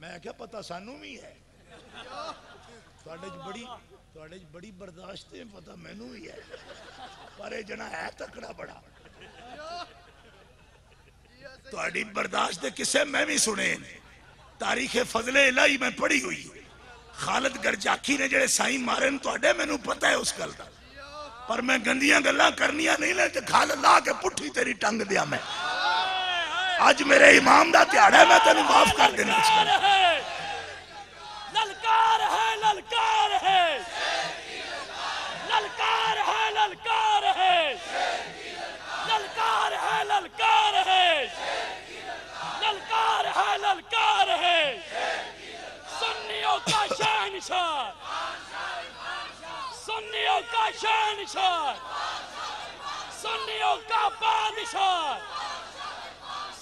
मैं क्या पता सानू भी है? बड़ी तो बड़ी बर्दाश्त है, पता मैनू भी है। पर जना है तकड़ा बड़ा। तो बर्दाश्त किसे मैं भी सुने तारीख फजले लाई मैं पढ़ी हुई। खालत गर्जाखी ने जे साई मारे तो मैं पता है उस गल का पर मैं गंदिया गल करनिया नहीं ले खाल ला के पुठी तेरी टंग दिया मैं। ਅੱਜ ਮੇਰੇ ਇਮਾਮ ਦਾ ਦਿਹਾੜਾ ਹੈ ਮੈਂ ਤੈਨੂੰ ਮਾਫ ਕਰ ਦੇਣਾ ਇਸ ਗੱਲ ललकार है ललकार है ललकार है ललकार है ललकार है ललकार है ललकार है ललकार है सुन्नियों का शहनशाह सुन्नियों का शहनशाह सुन्नियों का बादशाह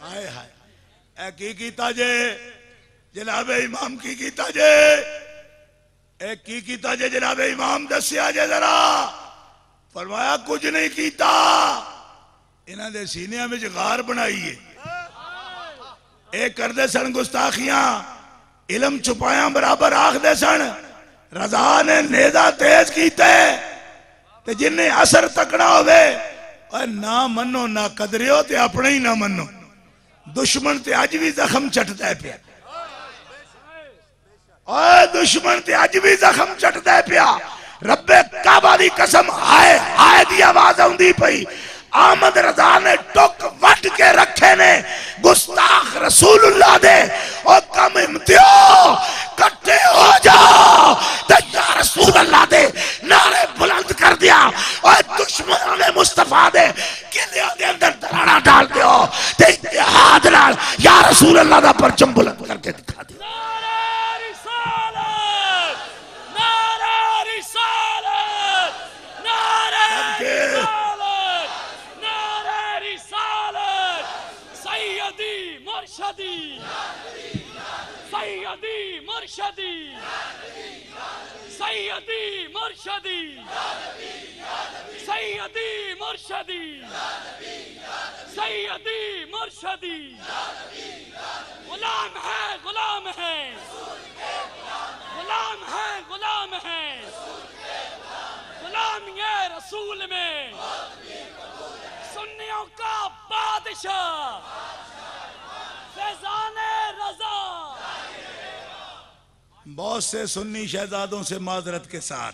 हाय हाय। ए, की कीता जे? जनाबे इमाम की कीता जे? ए, की कीता जे? जनाबे इमाम दसिया जे जरा। फरमाया, कुछ नहीं कीता इन्हां दे सीनियाँ विच गार बनाई है। ए, करदे सन गुस्ताखियाँ। इलम छुपाया बराबर आखदे सन, रजा ने नेजा तेज कीते। ते जिन्ने असर तकड़ा होवे ना मनो ना कदरियो ते अपने ही ना मनो ਦੁਸ਼ਮਣ ਤੇ ਅੱਜ ਵੀ ਜ਼ਖਮ ਚੱਟਦਾ ਹੈ ਪਿਆ ਓਏ ਦੁਸ਼ਮਣ ਤੇ ਅੱਜ ਵੀ ਜ਼ਖਮ ਚੱਟਦਾ ਹੈ ਪਿਆ ਰੱਬੇ ਕਾਬਾ ਦੀ ਕਸਮ ਹਾਏ ਹਾਏ ਦੀ ਆਵਾਜ਼ ਆਉਂਦੀ ਪਈ ਆਮਦ ਰਜ਼ਾ ਨੇ ਟੁੱਕ ਵੱਟ ਕੇ ਰੱਖੇ ਨੇ ਗੁਸਤਾਖ ਰਸੂਲullah ਦੇ ਉਹ ਕਮ ਹਿੰਮਤਿਓ ਇਕੱਠੇ ਹੋ ਜਾਓ ਤੇ ਯਾ ਰਸੂਲ ਅੱਲਾਹ ਦੇ ਨਾਰੇ ਬੁਲੰਦ ਕਰ ਦਿਆ ਓਏ ਦੁਸ਼ਮਣਾਂ ਨੇ ਮੁਸਤਫਾ ਦੇ ਕਿਲਿਆਂ ਦੇ ਅੰਦਰ ਦਰਾਣਾ ਡਾਲ ਦਿਓ हाथ नाल या रसूल अल्लाह का परचम बुलंद करके दिखा दे। सैयदी मुर्शदी! सैयदी मुर्शदी। सैयदी मुर्शदी। सैयदी मुर्शदी। गुलाम है गुलाम है। गुलाम है गुलाम है। गुलाम ये रसूल में। सुन्नियों का बादशाह। फैजान रजा बहुत से सुन्नी शहजादों से माजरत के साथ।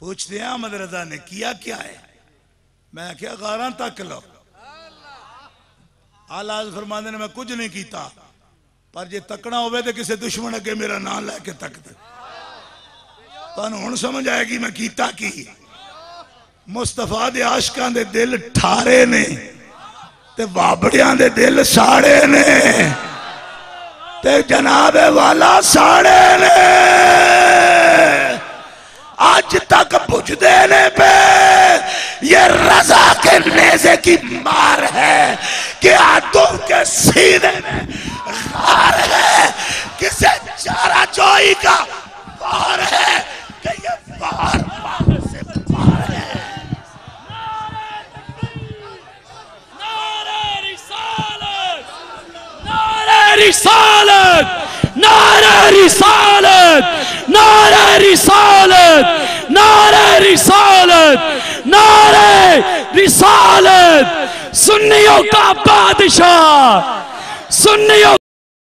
पूछते हैं, अहमद रजा ने किया क्या है? मैं क्या गारा तक लो। आलाज फरमाने ने मैं कुछ नहीं किया पर जे तकना हो किसी दुश्मन अगे मेरा ना लैके तक दे। तुम समझ आएगी मैं किया की। मुस्तफ़ा दे आशकों के दिल ठारे ने बाबड़िया दिल साड़े ने। ते जनाबे वाला साड़े ने। आज तक बुझते ने पे। ये रजा के नेजे की मार है कि आतुम के सीने में हार है। किसे चारा चोई का रिसालत नारा रिसालत नारा रिसालत नारा रिसालत नारे रिसालत सुन्नियों का बादशाह सुन्नियों